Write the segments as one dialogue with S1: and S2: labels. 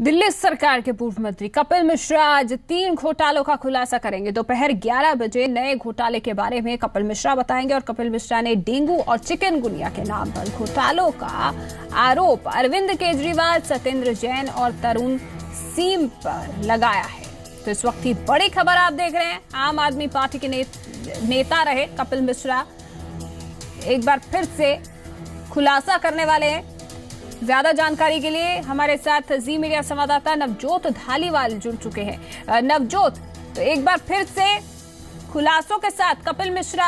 S1: दिल्ली सरकार के पूर्व मंत्री कपिल मिश्रा आज तीन घोटालों का खुलासा करेंगे। दोपहर 11 बजे नए घोटाले के बारे में कपिल मिश्रा बताएँगे और कपिल मिश्रा ने डेंगू और चिकनगुनिया के नाम पर घोटालों का आरोप अरविंद केजरीवाल सत्येंद्र जैन और तरुण सीम पर लगाया है। तो इस वक्त की बड़ी खबर आप देख रहे हैं। आम आदमी पार्टी के ने, नेता रहे कपिल मिश्रा। एक बार फिर से खुलासा करने वाले हैं। ज़्यादा जानकारी के लिए हमारे साथ जी मीडिया संवाददाता नवजोत धालीवाल जुड़ चुके हैं। नवजोत तो एक बार फिर से खुलासों के साथ कपिल मिश्रा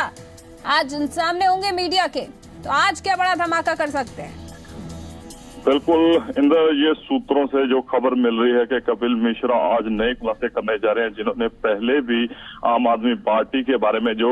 S1: आज सामने होंगे मीडिया के। तो आज क्या बड़ा धमाका कर सकते हैं?
S2: बिल्कुल, इंद्र, ये सूत्रों से जो खबर मिल रही है कि कपिल मिश्रा आज नए खुलासे करने जा रहे हैं, जिन्होंने पहले भी आम आदमी पार्टी के बारे में जो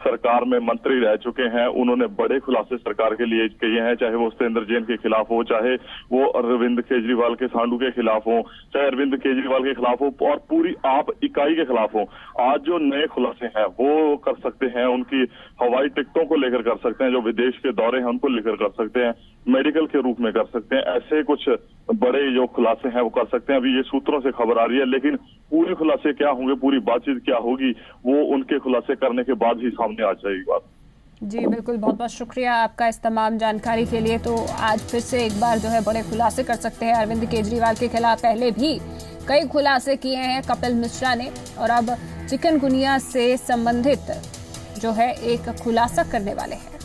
S2: सरकार में मंत्री रह चुके हैं, उन्होंने बड़े खुलासे सरकार के लिए किए हैं, चाहे वो सत्येंद्र जैन के खिलाफ हो, चाहे वो अरविंद केजरीवाल के सांडू के खिलाफ हो, चाहे अरविंद केजरीवाल के खिलाफ हो, और पूरी आप इकाई के खिलाफ हो, आज जो नए खुलासे हैं, वो कर सकते हैं, उनकी हवाई टिकटों को लेकर कर सकते हैं, जो विदेश के दौरे हैं, उनको लेकर कर सकते हैं, मेडिकल के रूप में कर सकते हैं, ऐसे कुछ बड़े जो खुलासे हैं, वो कर सकते हैं। अभी ये सूत्रों से खबर आ रही है, लेकिन पूरे खुलासे क्या होंगे, पूरी बातचीत क्या होगी, वो उनके खुलासे करने के बाद ही सामने आ जाएगी बात।
S1: जी, बिल्कुल। बहुत बहुत शुक्रिया आपका इस तमाम जानकारी के लिए। तो आज फिर से एक बार जो है बड़े खुलासे कर सकते हैं। अरविंद केजरीवाल के खिलाफ पहले भी कई खुलासे किए हैं कपिल मिश्रा ने। और अब चिकनगुनिया से संबंधित जो है एक खुलासा करने वाले हैं।